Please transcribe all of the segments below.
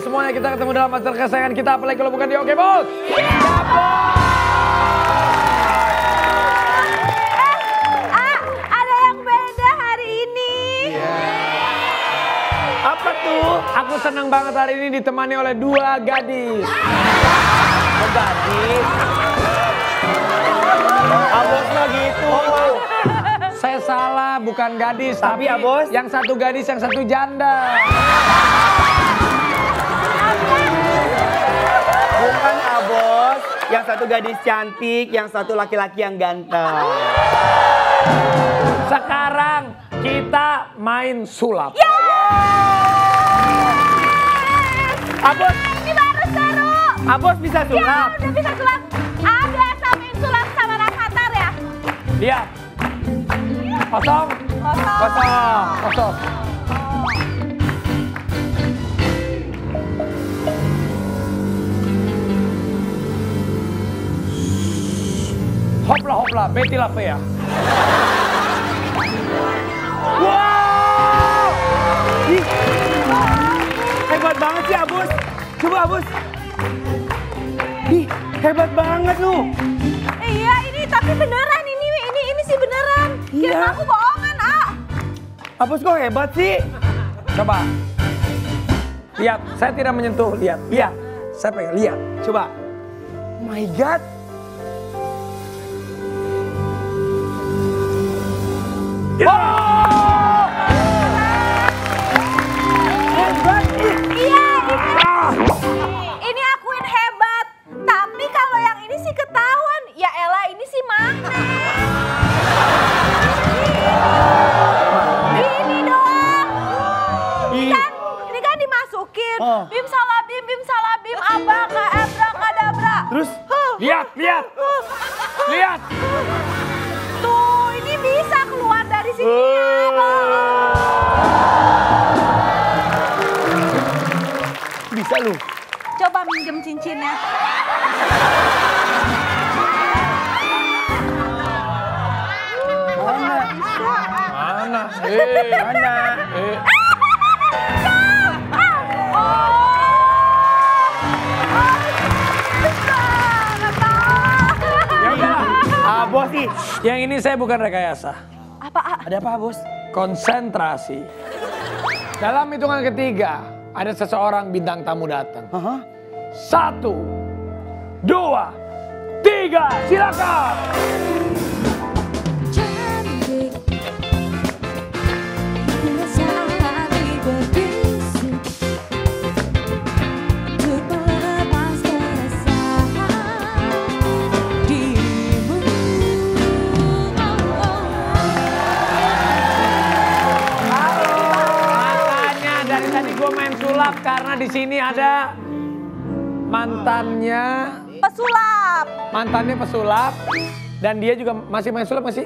semuanya. Kita ketemu dalam acara kesayangan kita, apalagi kalau bukan di Oke Bos. Ah, ada yang beda hari ini. Apa tuh? Aku senang banget hari ini ditemani oleh dua gadis. Oh, gadis. Abos mah gitu. Saya salah, bukan gadis, Tapi tapi, ya, Bos. yang satu gadis, yang satu janda. Bukan abos. Yang satu gadis cantik, yang satu laki-laki yang ganteng. Sekarang kita main sulap. Abos, Ini baru seru. abos bisa Ya, sulap. udah bisa sulap. Ah, biasa main sulap sama Rafathar ya? Lihat. Kosong, Kosong. kosong, kosong. Hopla hopla, Betty Fea. Wow! Ih, hebat banget sih abos. Coba abos. Ih, hebat banget lu. Iya, ini tapi beneran ini ini ini sih beneran. Kira Iya. aku bohongan, Ah. Abos kok hebat sih? Coba. Lihat, saya tidak menyentuh. Lihat, lihat. Saya pengen lihat. Coba. Oh my god. Lihat. Tuh, ini bisa keluar dari sini. bisa lu. Coba minjem cincinnya. Mana? Mana? Eh, Mana? Abos sih. Yang ini saya bukan rekayasa. Apa? Ada apa, Bos? Konsentrasi. Dalam hitungan ketiga, ada seseorang bintang tamu datang. Hah? Satu, dua, tiga, silakan. Karena di sini ada mantannya, Pesulap. mantannya pesulap dan dia juga masih main sulap masih?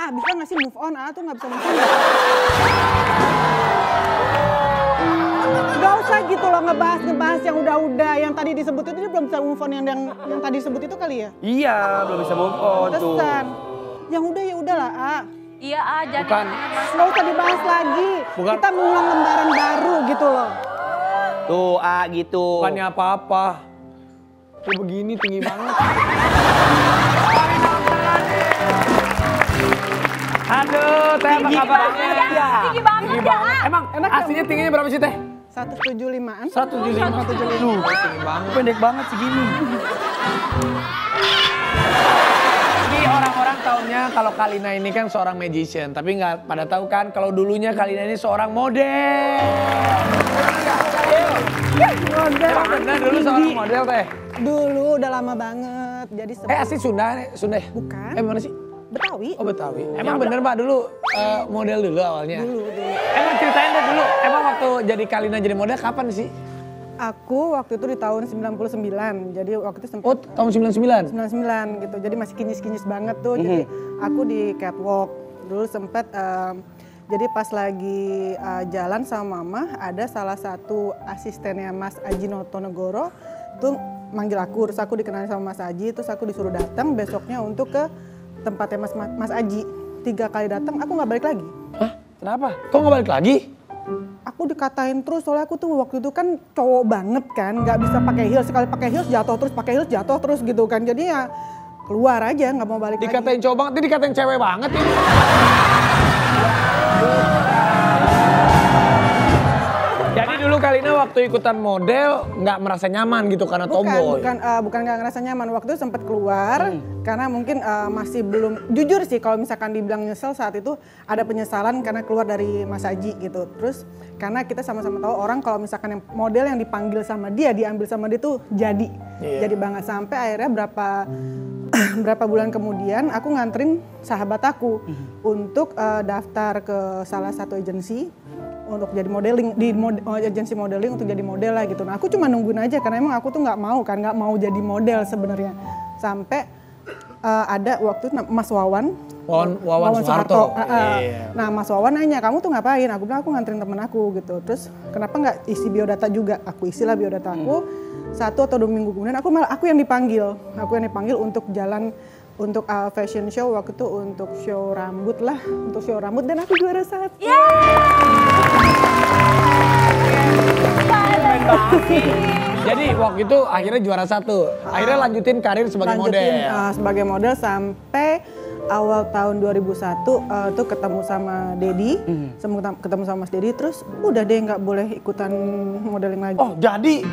Ah bisa nggak sih move on? Ah tuh nggak bisa move on. Gak usah gitu loh ngebahas ngebahas yang udah-udah yang tadi disebut itu dia belum bisa move on yang yang, yang tadi disebut itu kali ya. Iya, belum bisa move on tuh. Tesan. Yang udah ya udahlah ah. Iya, ah, jadi Bukan. Nggak usah dibahas lagi. Bukan. Kita mengulang lembaran baru gitu loh. Tuh, A gitu. Bukannya apa-apa. Tuh begini tinggi banget. Aduh, teh apa Tinggi kabarnya? banget ya. tinggi banget Tinggi ya. banget. Emang Enak ya? aslinya tingginya berapa sih teh? 175an. 175. Tuh, tinggi banget. Pendek banget segini. Taunya kalau Kalina ini kan seorang magician, tapi nggak pada tahu kan kalau dulunya Kalina ini seorang model. Emang benar dulu seorang model teh. Dulu udah lama banget. Jadi Eh sebelum asli Sunda, nih, Sunda ya? Bukan. Eh mana sih? Betawi. Oh Betawi. Emang bener Pak dulu eh, model dulu awalnya? Dulu, dulu. Emang ceritain deh dulu, emang waktu jadi Kalina jadi model kapan sih? Aku waktu itu di tahun 99. Jadi waktu itu sempat Oh tahun 99? 99 gitu. Jadi masih kinyis-kinyis banget tuh. Jadi aku di catwalk. Dulu sempet em, jadi pas lagi eh, jalan sama mama ada salah satu asistennya Mas Aji Notonegoro tuh manggil aku terus aku dikenalin sama Mas Aji terus aku disuruh datang besoknya untuk ke tempatnya Mas Mas Aji. Tiga kali datang aku nggak balik lagi. Hah? Kenapa? Kok nggak balik lagi? Aku dikatain terus soalnya aku tuh waktu itu kan cowok banget kan, nggak bisa pakai heels sekali pakai heels jatuh terus pakai heels jatuh terus gitu kan. Jadi ya keluar aja nggak mau balik lagi. Dikatain cowok banget, ini dikatain cewek banget ini. Kalina waktu ikutan model nggak merasa nyaman gitu karena Bukan, tomboy. bukan, eh, bukan nggak ngerasa nyaman. Waktu itu sempat keluar karena mungkin eh, masih belum jujur sih kalau misalkan dibilang nyesel saat itu ada penyesalan karena keluar dari Mas Aji gitu. Terus karena kita sama-sama tahu orang kalau misalkan yang model yang dipanggil sama dia diambil sama dia tuh jadi, Iya. jadi banget sampai akhirnya berapa berapa bulan kemudian aku nganterin sahabat aku untuk eh, daftar ke salah satu agensi untuk jadi modeling di mod, oh, agensi modeling untuk jadi model lah gitu. Nah aku cuma nungguin aja karena emang aku tuh nggak mau kan nggak mau jadi model sebenarnya sampai eh, ada waktu Mas Wawan Wawan- Wawan Soeharto. Eh, eh. Iya. Nah Mas Wawan nanya kamu tuh ngapain? Aku bilang aku nganterin temen aku gitu. Terus kenapa nggak isi biodata juga? Aku isilah biodata aku. Satu atau dua minggu kemudian aku malah aku yang dipanggil. Aku yang dipanggil untuk jalan untuk uh, fashion show waktu itu untuk show rambut lah, untuk show rambut dan aku juara satu. Jadi waktu itu akhirnya juara satu. Akhirnya lanjutin karir sebagai lanjutin model. uh, sebagai model sampai awal tahun 2001 uh, tuh ketemu sama Dedi, Mhm. Semu- ketemu sama Mas Dedi, terus udah deh nggak boleh ikutan modeling lagi. Oh jadi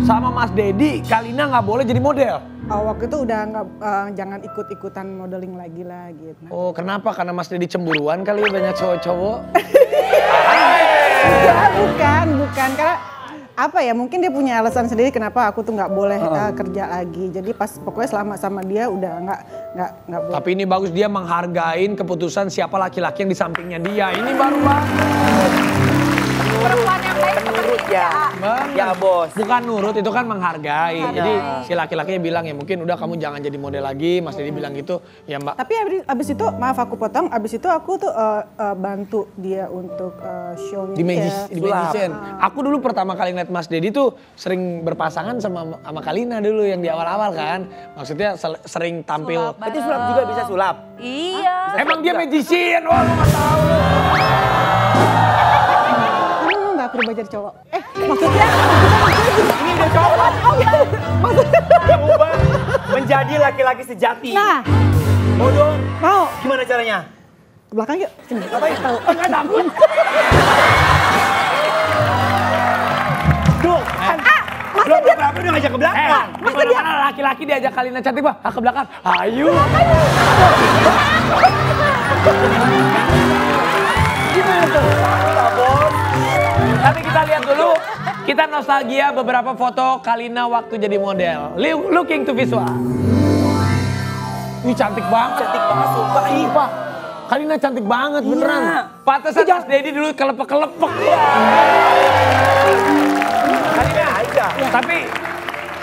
sama Mas Dedi Kalina nggak boleh jadi model? Uh, waktu itu udah nggak uh, jangan ikut-ikutan modeling lagi lah gitu. Oh kenapa? Karena Mas Dedi cemburuan kali ya banyak cowok-cowok. Bukan, bukan karena apa ya mungkin dia punya alasan sendiri kenapa aku tuh nggak boleh uh, kerja lagi. Jadi pas pokoknya selama sama dia udah nggak nggak nggak boleh. Tapi ini bagus dia menghargain keputusan siapa laki-laki yang di sampingnya dia. Ini baru banget. Perempuan yang baik seperti Menurut ya. Ya bos. Bukan nurut itu kan menghargai. Jadi si laki-lakinya bilang ya mungkin udah kamu jangan jadi model lagi. Mas Dedi bilang gitu. Ya mbak. Tapi abis, abis itu maaf aku potong, abis itu aku tuh uh, uh, bantu dia untuk uh, show-nya Di, dia. magis, di magician. Aku dulu pertama kali ngeliat Mas Dedi tuh sering berpasangan sama sama Kalina dulu yang di awal-awal kan. Maksudnya sel- sering tampil. Sulap Berarti sulap juga bisa sulap. Iya. Emang dia magician? Wah lu nggak tahu lu. Berubah jadi cowok. Eh maksudnya, Ini udah cowok. Yang ubah menjadi laki-laki sejati. nah Mau dong? mau Gimana caranya? ke belakang yuk. Sini. Tahu. Enggak takut. Tuh, kan. Belum berapa udah ngajak ke Eh, belakang. di mana laki-laki diajak Kalina cantik bah, ah, ke belakang. Ayo. Tapi kita lihat dulu, kita nostalgia beberapa foto Kalina waktu jadi model. Looking to visual. Ini cantik banget. Cantik banget, sumpah. Ih, Pak. Kalina cantik banget, beneran. Pantesan Mas Dedi dulu kelepek-kelepek. Kalina, aja. tapi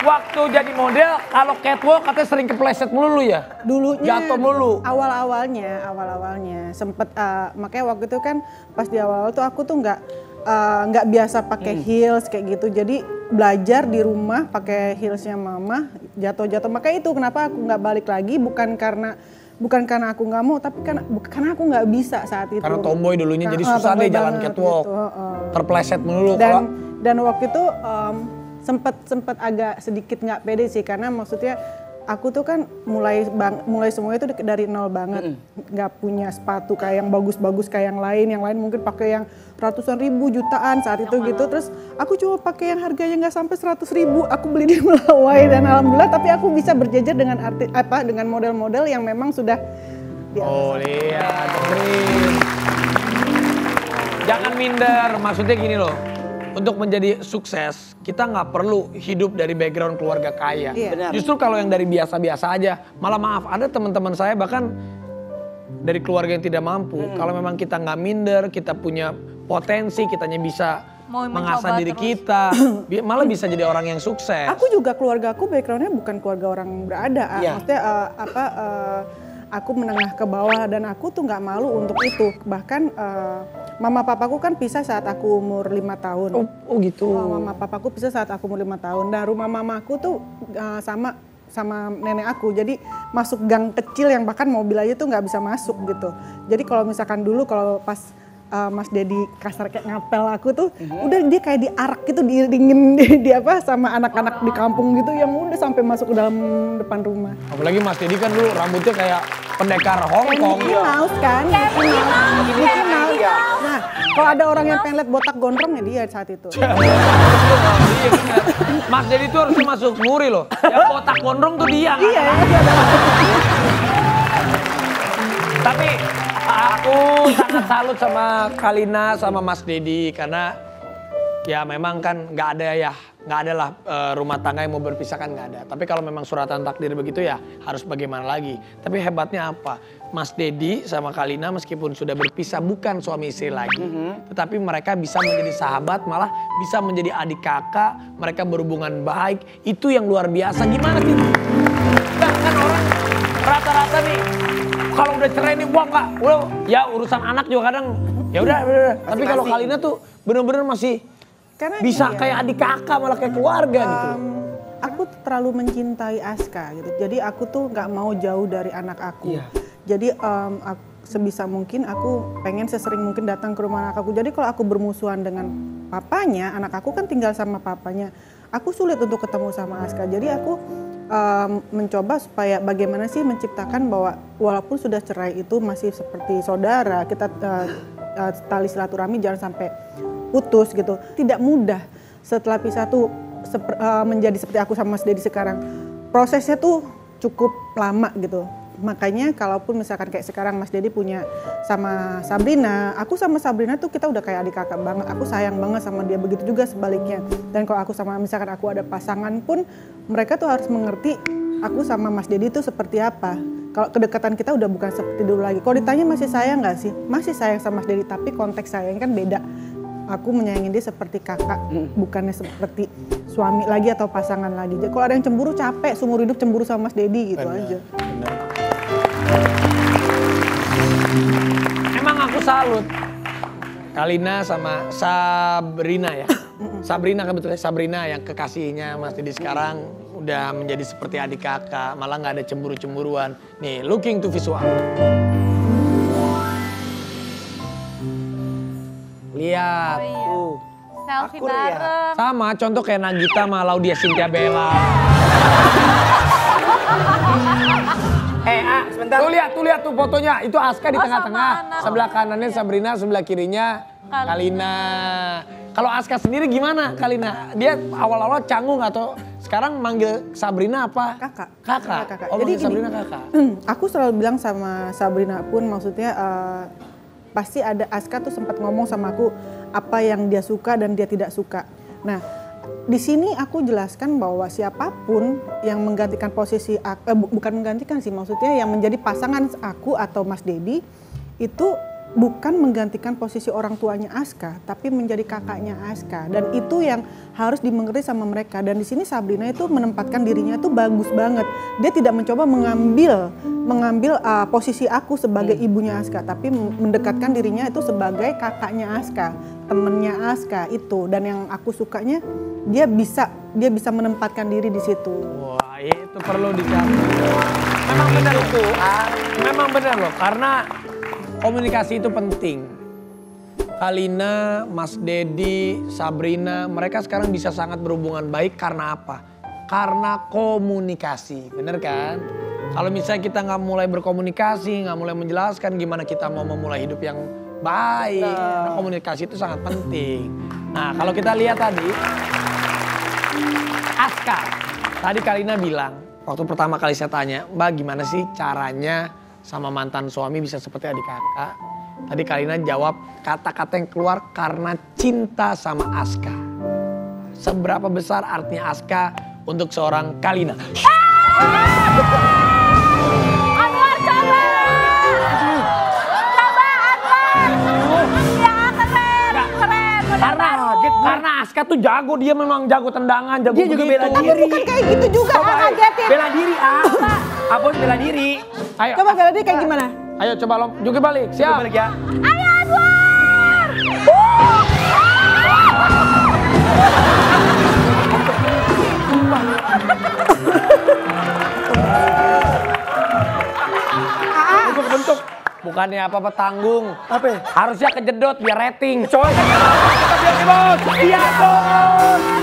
waktu jadi model, kalau catwalk katanya sering kepleset melulu ya? Dulunya Jatuh melulu. awal-awalnya, awal-awalnya sempet uh, makanya waktu itu kan pas di awal-awal tuh aku tuh nggak uh, nggak biasa pakai heels kayak gitu. Jadi belajar di rumah pakai heelsnya mama jatuh-jatuh. Makanya itu kenapa aku nggak balik lagi bukan karena bukan karena aku nggak mau tapi karena bukan karena aku nggak bisa saat itu. Karena tomboy dulunya jadi Ah, susah deh jalan catwalk. gitu, heeh. Terpleset melulu. dan Kalau dan waktu itu em, sempet sempet agak sedikit nggak pede sih karena maksudnya aku tuh kan mulai bang, mulai semuanya itu dari nol banget. Nggak punya sepatu kayak yang bagus-bagus kayak yang lain. Yang lain mungkin pakai yang ratusan ribu jutaan saat itu gitu. Terus aku cuma pakai yang harganya nggak sampai seratus ribu. Aku beli di Melawai dan alhamdulillah tapi aku bisa berjejer dengan arti apa dengan model-model yang memang sudah di atas. Oh lihat. Jangan minder, maksudnya gini loh. Untuk menjadi sukses, kita nggak perlu hidup dari background keluarga kaya. Iya. Benar. Justru kalau yang dari biasa-biasa aja, malah maaf, ada teman-teman saya bahkan dari keluarga yang tidak mampu. Kalau memang kita nggak minder, kita punya potensi, kitanya bisa Mau mengasah diri terus. kita, bi- malah bisa jadi orang yang sukses. Aku juga keluarga aku backgroundnya bukan keluarga orang berada. ah. Iya. Maksudnya eh, apa? eh, aku menengah ke bawah dan aku tuh nggak malu untuk itu. Bahkan eh, mama papaku kan pisah saat aku umur lima tahun. Oh, oh gitu. Oh, Mama papaku pisah saat aku umur lima tahun. Dan rumah mamaku tuh eh, sama sama nenek aku. Jadi masuk gang kecil yang bahkan mobil aja tuh nggak bisa masuk gitu. Jadi kalau misalkan dulu kalau pas uh, Mas Dedi kasar kayak ngapel aku tuh, udah dia kayak diarak gitu, diiringin di, di apa sama anak-anak di kampung gitu yang udah sampai masuk ke dalam depan rumah. Apalagi Mas Dedi kan dulu rambutnya kayak pendekar Hong Kayak Kong. Mickey Mouse kan? Mickey Mouse. Mickey Mouse. Nah, kalau ada orang yang pengen lihat botak gondrong ya dia saat itu. Iya. Mas Dedi tuh harusnya masuk muri loh. Yang botak gondrong tuh dia. nggak Iya, ada. ya. Tapi aku sangat salut sama Kalina sama Mas Dedi karena ya memang kan nggak ada ya nggak ada lah eh, rumah tangga yang mau berpisah kan nggak ada. Tapi kalau memang suratan takdir begitu ya harus bagaimana lagi. Tapi hebatnya apa? Mas Dedi sama Kalina meskipun sudah berpisah bukan suami istri lagi, tetapi mereka bisa menjadi sahabat malah bisa menjadi adik kakak. Mereka berhubungan baik. Itu yang luar biasa. Gimana sih? Nggak, kan orang rata-rata nih kalau udah cerai nih wah nggak, udah ya urusan anak juga kadang ya udah, udah, udah. Tapi kalau. Kalina tuh bener-bener masih Karena bisa iya. kayak adik kakak malah kayak keluarga gitu. Um, aku terlalu mencintai Aska gitu. Jadi aku tuh nggak mau jauh dari anak aku. Iya. Jadi um, aku- sebisa mungkin aku pengen sesering mungkin datang ke rumah anak aku. Jadi kalau aku bermusuhan dengan papanya, anak aku kan tinggal sama papanya. Aku sulit untuk ketemu sama Aska. Jadi aku um, mencoba supaya bagaimana sih menciptakan bahwa walaupun sudah cerai itu masih seperti saudara, kita uh, uh, tali silaturahmi jangan sampai putus gitu. Tidak mudah setelah pisah tuh sep- uh, menjadi seperti aku sama Mas Dedi sekarang. Prosesnya tuh cukup lama gitu. Makanya kalaupun misalkan kayak sekarang Mas Dedi punya sama Sabrina, aku sama Sabrina tuh kita udah kayak adik kakak banget. Aku sayang banget sama dia begitu juga sebaliknya. Dan kalau aku sama misalkan aku ada pasangan pun mereka tuh harus mengerti aku sama Mas Dedi tuh seperti apa. Kalau kedekatan kita udah bukan seperti dulu lagi. Kalau ditanya masih sayang nggak sih? Masih sayang sama Mas Dedi, tapi konteks sayang kan beda. Aku menyayangi dia seperti kakak, bukannya seperti suami lagi atau pasangan lagi. Jadi kalau ada yang cemburu capek, seumur hidup cemburu sama Mas Dedi gitu aja. Emang salut. Kalina sama Sabrina ya. Sabrina kebetulan Sabrina yang kekasihnya Mas Didi sekarang udah menjadi seperti adik kakak, malah nggak ada cemburu-cemburuan. Nih, looking to visual. Lihat. Tuh. Selfie Aku lihat. bareng. Sama, contoh kayak Nagita sama Laudia Cynthia Bella. Eh, ah, sebentar. Tuh lihat, tuh lihat tuh fotonya. Itu Aska di Oh, tengah-tengah. anak. Sebelah kanannya Sabrina, sebelah kirinya Kalina. Kalina. Kalau Aska sendiri gimana Kalina? Dia awal-awal canggung atau sekarang manggil Sabrina apa? Kakak. Kakak. Kakak. Oh, Jadi gini, Sabrina kakak. aku selalu bilang sama Sabrina pun maksudnya eh, pasti ada Aska tuh sempat ngomong sama aku apa yang dia suka dan dia tidak suka. Nah, di sini aku jelaskan bahwa siapa pun yang menggantikan posisi ak- eh, bu- bukan menggantikan sih maksudnya yang menjadi pasangan aku atau Mas Dedi itu bukan menggantikan posisi orang tuanya Aska, tapi menjadi kakaknya Aska. Dan itu yang harus dimengerti sama mereka. Dan di sini Sabrina itu menempatkan dirinya itu bagus banget. Dia tidak mencoba mengambil mengambil uh, posisi aku sebagai ibunya Aska, tapi mendekatkan dirinya itu sebagai kakaknya Aska, temennya Aska itu. Dan yang aku sukanya dia bisa dia bisa menempatkan diri di situ. Wah, itu perlu dicatat. Memang benar itu. Memang benar loh, karena komunikasi itu penting. Kalina, Mas Dedi, Sabrina, mereka sekarang bisa sangat berhubungan baik karena apa? Karena komunikasi, bener kan? Kalau misalnya kita nggak mulai berkomunikasi, nggak mulai menjelaskan gimana kita mau memulai hidup yang baik, karena komunikasi itu sangat penting. Nah, kalau kita lihat tadi, Aska. Tadi Kalina bilang, waktu pertama kali saya tanya, Mbak gimana sih caranya sama mantan suami bisa seperti adik kakak? Tadi Kalina jawab, kata-kata yang keluar karena cinta sama Aska. Seberapa besar artinya Aska untuk seorang Kalina? Anwar coba. Coba Anwar. Ya keren, keren. Udah Karena, karena Aska tuh jago, dia memang jago tendangan, jago Dia juga begitu. bela diri. Bukan kayak gitu juga, Coba, ah, ayo. ngagetin. Bela diri, ah. Abon bela diri. Ayo, Coba diri kayak gimana? ayo coba lom, juga balik, siap. balik ya. Ayo Anwar. Bentuk bentuk Bukannya apa-apa tanggung. Apa? ya? Harusnya kejedot biar rating. Coy. Kita biar bos. Iya bos.